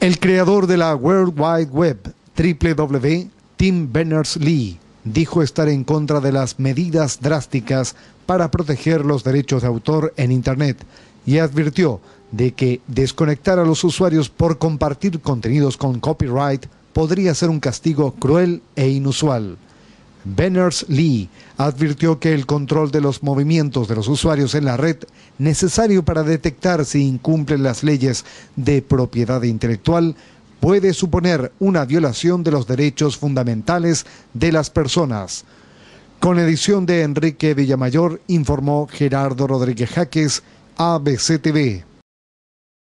El creador de la World Wide Web, www, Tim Berners-Lee, dijo estar en contra de las medidas drásticas para proteger los derechos de autor en Internet y advirtió de que desconectar a los usuarios por compartir contenidos con copyright podría ser un castigo cruel e inusual. Berners-Lee advirtió que el control de los movimientos de los usuarios en la red, necesario para detectar si incumplen las leyes de propiedad intelectual, puede suponer una violación de los derechos fundamentales de las personas. Con edición de Enrique Villamayor, informó Gerardo Rodríguez Jaques, ABCTV.